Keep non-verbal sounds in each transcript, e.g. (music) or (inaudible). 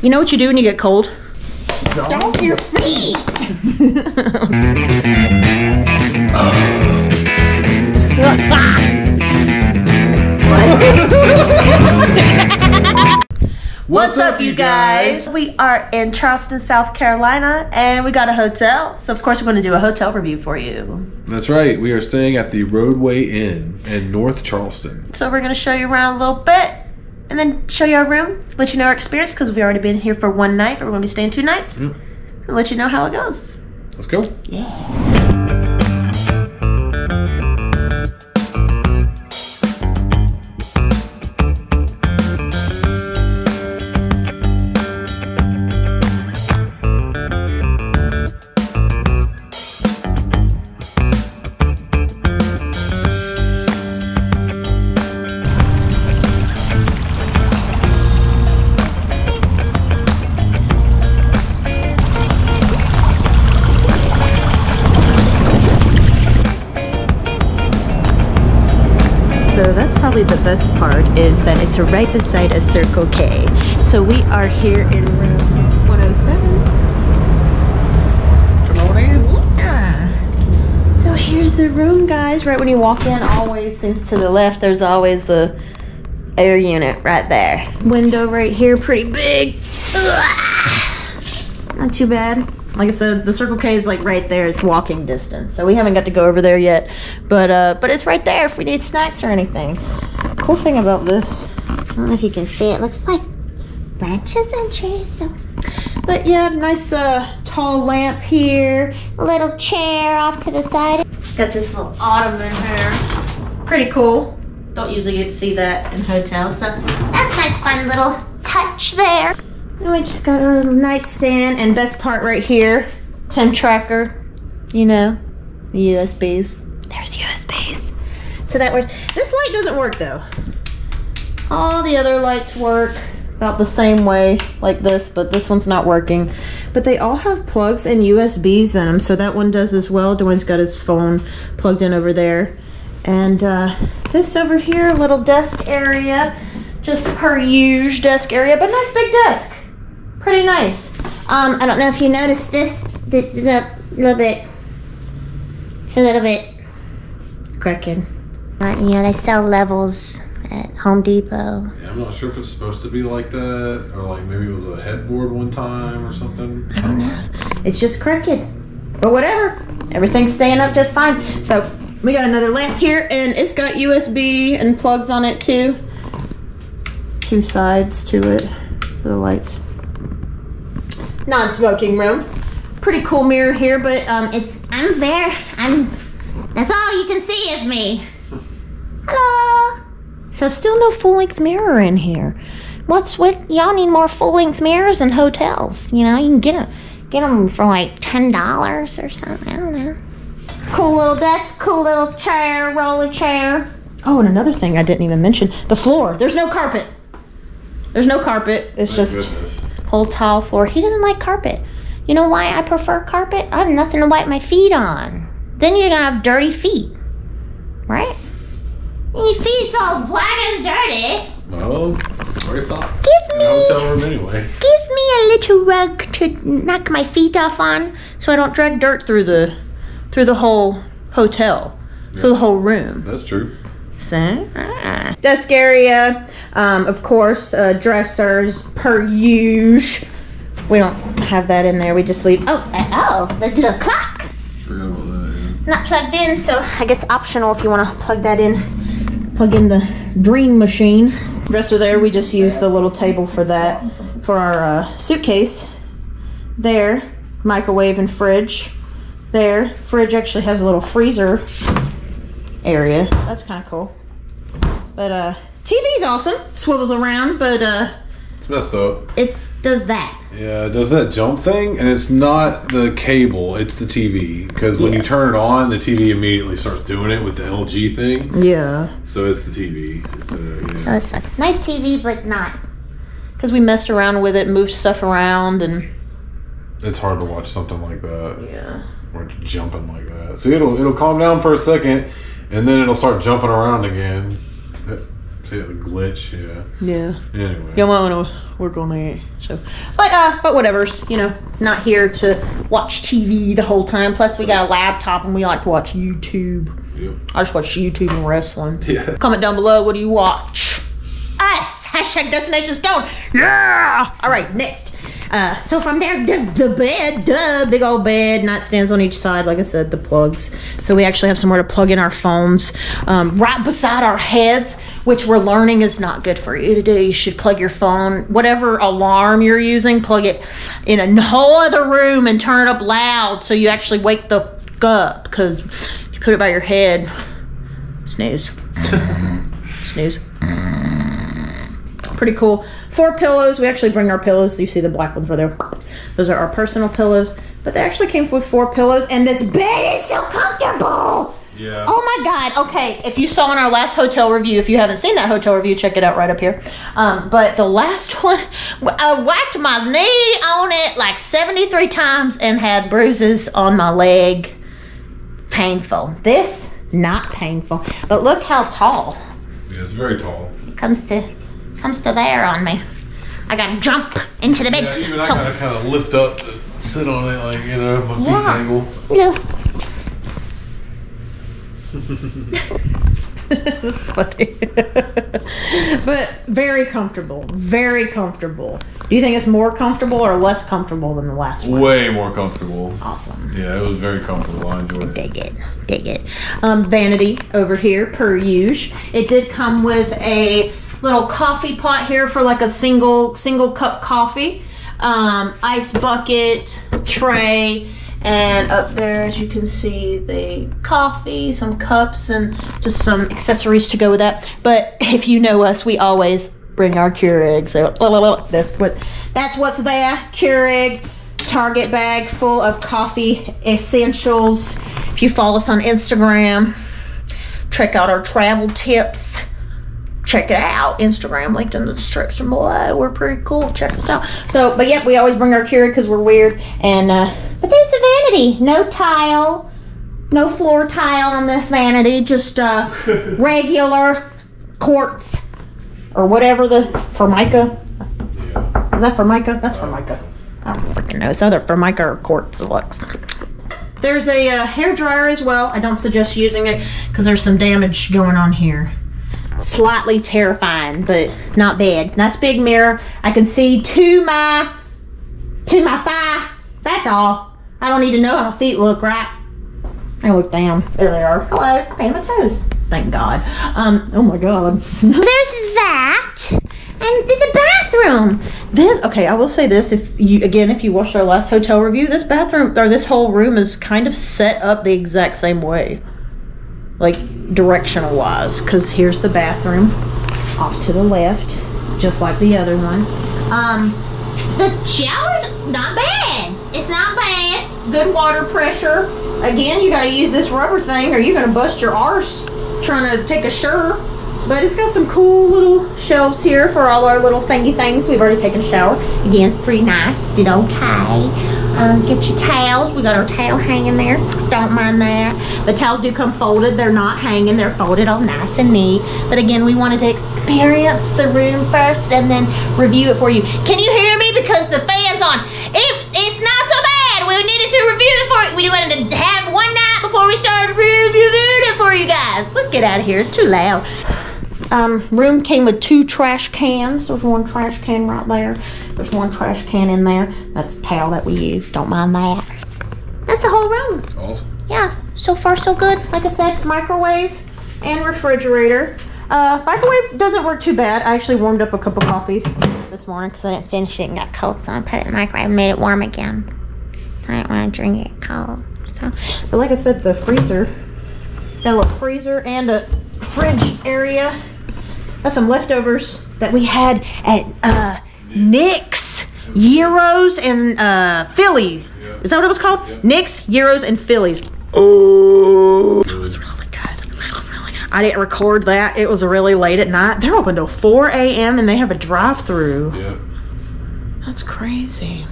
You know what you do when you get cold? Stomp your feet. (laughs) What's up, you guys? We are in Charleston, South Carolina, and we got a hotel. So, of course, we're going to do a hotel review for you. That's right. We are staying at the Rodeway Inn in North Charleston. So, we're going to show you around a little bit and then show you our room, let you know our experience because we've already been here for one night, but we're going to be staying two nights, and let you know how it goes. Let's go. So best part is that it's right beside a Circle K. So we are here in room 107. Come. Yeah. So here's the room, guys. Right when you walk in, always seems to the left. There's always a air unit right there. Window right here, pretty big. Ugh. Not too bad. Like I said, the Circle K is like right there. It's walking distance. So we haven't got to go over there yet, but uh, but it's right there if we need snacks or anything. Cool thing about this, I don't know if you can see it. Looks like branches and trees. So. But yeah, nice uh, tall lamp here. Little chair off to the side. Got this little ottoman here. Pretty cool. Don't usually get to see that in hotels. So that's a nice, fun little touch there. Then we just got our little nightstand, and best part right here, temp tracker. You know, the USBs. There's USBs. So that works. This light doesn't work though. All the other lights work about the same way, like this, but this one's not working. But they all have plugs and USBs in them, so that one does as well. Dwayne's got his phone plugged in over there. And uh, this over here, little desk area, just per usual desk area, but nice big desk. Pretty nice. Um, I don't know if you noticed this, the, the little bit, a little bit crooked. Uh, you know, they sell levels at Home Depot. Yeah, I'm not sure if it's supposed to be like that, or like maybe it was a headboard one time or something. I don't know. It's just crooked. But whatever. Everything's staying up just fine. So we got another lamp here and it's got USB and plugs on it too. Two sides to it for the lights. Non-smoking room. Pretty cool mirror here, but um it's I'm there. I'm that's all you can see of me. Hello. So still no full-length mirror in here. What's with y'all need more full-length mirrors in hotels? You know, you can get them get them for like ten dollars or something. I don't know. Cool little desk, cool little chair, roller chair. Oh, and another thing I didn't even mention: the floor. There's no carpet. There's no carpet. It's Thank just goodness. whole tile floor. He doesn't like carpet. You know why I prefer carpet? I have nothing to wipe my feet on. Then you're gonna have dirty feet, right? Your feet's all black and dirty. Well, wear socks. Give In a me- hotel room anyway. Give me a little rug to knock my feet off on, so I don't drag dirt through the through the whole hotel, through the whole room. That's true. See? Ah. Desk area, um, of course, uh, dressers per usual. We don't have that in there. We just leave. Oh, uh, oh, there's a little clock. Forgot about that. Not plugged in, so I guess optional if you want to plug that in. Plug in the dream machine. Dresser there, we just use the little table for that. For our uh, suitcase, there, microwave and fridge. There, fridge actually has a little freezer area. That's kind of cool. But uh, TV's awesome. Swivels around, but uh, It's messed up. it does that. Yeah, it does that jump thing, and it's not the cable; it's the TV. Because when you turn it on, the TV immediately starts doing it with the LG thing. Yeah. So it's the TV. It's, uh, yeah. So it sucks. Nice TV, but not. Because we messed around with it, moved stuff around, and it's hard to watch something like that. yeah. Or jumping like that. See, it'll it'll calm down for a second, and then it'll start jumping around again. Say the glitch. Yeah. Yeah. Anyway. Y'all might want to work on that. So, but uh, but whatever's. You know, not here to watch TV the whole time. Plus, we got a laptop and we like to watch YouTube. Yep. I just watch YouTube and wrestling. Yeah. Comment down below. What do you watch? Us. Hashtag Destination Stone. Yeah. All right. Next. Uh, so from there, the, the bed, duh, big old bed, nightstands on each side. Like I said, the plugs. So we actually have somewhere to plug in our phones, um, right beside our heads, which we're learning is not good for you to do. You should plug your phone, whatever alarm you're using, plug it in a whole other room and turn it up loud so you actually wake the f- up. Because if you put it by your head, snooze, (laughs) snooze pretty cool. Four pillows. We actually bring our pillows. Do you see the black ones right there? Those are our personal pillows. But they actually came with four pillows, and this bed is so comfortable. Yeah. Oh my god. Okay, if you saw in our last hotel review, if you haven't seen that hotel review, check it out right up here. Um, but the last (laughs) one, I whacked my knee on it like 73 times and had bruises on my leg. Painful. This, not painful. But look how tall Yeah, it's very tall. it comes to comes to there on me. I gotta jump into the bed. Yeah, even I gotta kind of lift up to sit on it, like you know, my feet Yeah. angle. Yeah. (laughs) That's funny. (laughs) but very comfortable. Very comfortable. Do you think it's more comfortable or less comfortable than the last one? Way more comfortable. Awesome. Yeah, it was very comfortable. I enjoyed it. Dig it. Dig it. Um, vanity over here, per use. It did come with a little coffee pot here for like a single single cup coffee. Um, ice bucket, tray, and up there, as you can see, the coffee, some cups, and just some accessories to go with that. But (laughs) if you know us, we always bring our Keurig. So that's what that's what's there. Keurig. Target bag full of coffee essentials. If you follow us on Instagram, check out our travel tips. Check it out. Instagram linked in the description below. We're pretty cool. Check us out. So, but yep, we always bring our Keurig because we're weird. And uh, but there's the vanity. No tile, no floor tile on this vanity. Just uh, (laughs) regular quartz or whatever the formica. Yeah. Is that formica? That's formica. I don't freaking know. It's either formica or quartz. It looks. There's a uh, hair dryer as well. I don't suggest using it because there's some damage going on here. Slightly terrifying, but not bad. Nice big mirror. I can see to my to my thigh. That's all. I don't need to know how my feet look, right? I look down. There they are. Hello. I painted my toes. Thank God. Um. Oh my God. (laughs) There's that. And the bathroom. This okay. I will say this: if you again, if you watched our last hotel review, this bathroom or this whole room is kind of set up the exact same way, like directional wise. Because here's the bathroom, off to the left, just like the other one. Um, the shower's not bad. Good water pressure. Again, you got to use this rubber thing, or you're gonna bust your arse trying to take a shower. But it's got some cool little shelves here for all our little thingy things. We've already taken a shower. Again, pretty nice. Did okay. Um, get your towels. We got our towel hanging there. Don't mind that. The towels do come folded. They're not hanging. They're folded all nice and neat. But again, we wanted to experience the room first and then review it for you. Can you hear me? Because the fan's on. It, it's not so bad. We needed to review it for. We wanted to have one night before we started reviewing it for you guys. Let's get out of here. It's too loud. Um, room came with two trash cans. There's one trash can right there. There's one trash can in there. That's a towel that we use. Don't mind that. That's the whole room. Awesome. Yeah, so far so good. Like I said, microwave and refrigerator. Uh, microwave doesn't work too bad. I actually warmed up a cup of coffee this morning because I didn't finish it and got cold, so I put it in the microwave and made it warm again. I didn't want to drink it cold. So. But like I said, the freezer got a little freezer and a fridge area. That's some leftovers that we had at uh, Nick's Euros and uh, Philly. Yeah. Is that what it was called? Yeah. Nick's Euros and Phillies. Oh, it was really good. Really, really good. I didn't record that. It was really late at night. They're open till 4 a.m. and they have a drive-through. Yep. That's crazy.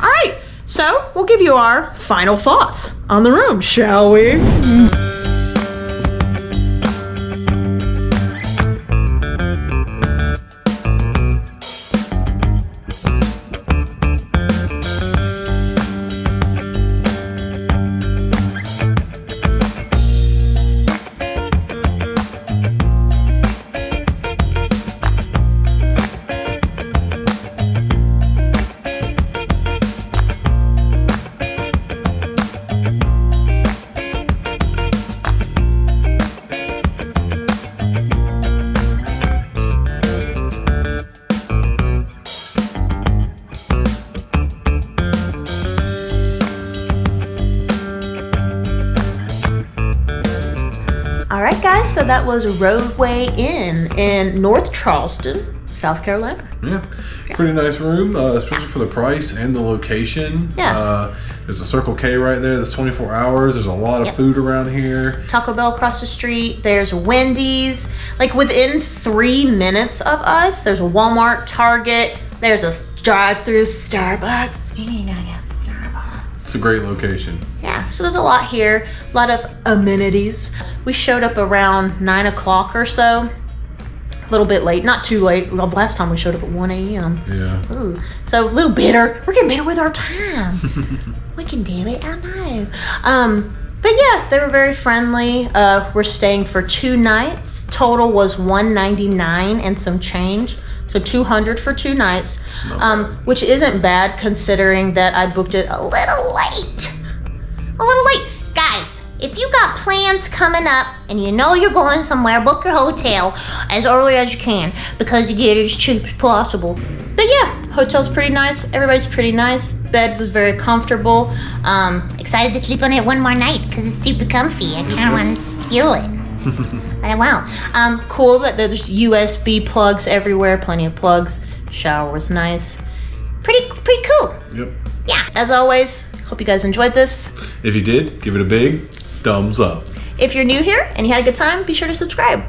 All right, so we'll give you our final thoughts on the room, shall we? That was a Rodeway Inn in North Charleston, South Carolina. Yeah, pretty nice room, uh, especially for the price and the location. Yeah. Uh, there's a Circle K right there. That's 24 hours. There's a lot of Yep. food around here. Taco Bell across the street. There's Wendy's. Like within three minutes of us, there's a Walmart, Target. There's a Starbucks. Need to get Starbucks. It's a great location. Yeah, so there's a lot here, a lot of amenities. We showed up around nine o'clock or so, a little bit late, not too late. Well, last time we showed up at 1 a.m. Yeah. Ooh, so a little bitter. We're getting better with our time. (laughs) we can do it, I know. Um, but yes, they were very friendly. Uh, we're staying for two nights. Total was 199 and some change. So 200 for two nights, um, which isn't bad considering that I booked it a little late. A little late. Guys, if you got plans coming up and you know you're going somewhere, book your hotel as early as you can because you get it as cheap as possible. But yeah, hotel's pretty nice. Everybody's pretty nice. Bed was very comfortable. Um, Excited to sleep on it one more night because it's super comfy. I kind of want to steal it. (laughs) but I won't. Um, cool that there's USB plugs everywhere. Plenty of plugs. Shower was nice. Pretty, pretty cool. Yep. Yeah. As always, hope you guys enjoyed this. If you did, give it a big thumbs up. If you're new here and you had a good time, be sure to subscribe.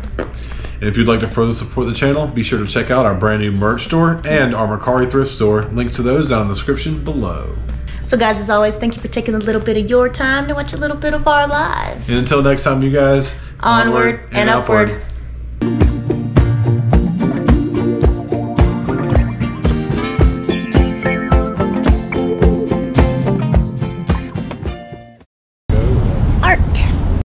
And if you'd like to further support the channel, be sure to check out our brand new merch store and our Mercari thrift store. Links to those down in the description below. So, guys, as always, thank you for taking a little bit of your time to watch a little bit of our lives. And until next time, you guys, Onward and upward.